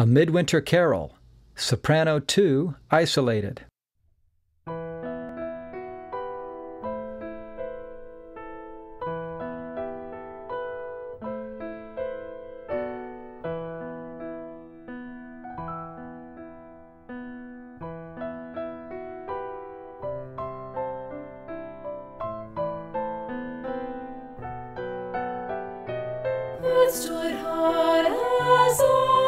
A Midwinter Carol, Soprano 2, Isolated. stood hard as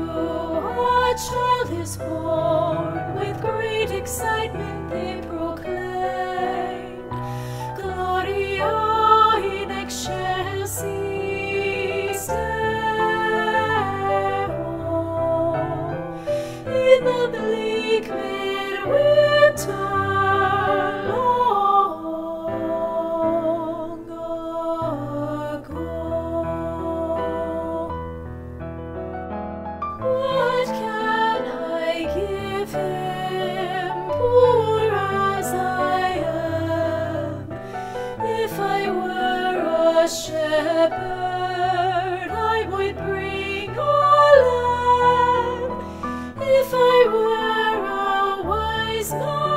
the bleak midwinter long ago. What can I give him, poor as I am, if I were a shepherd? is gone.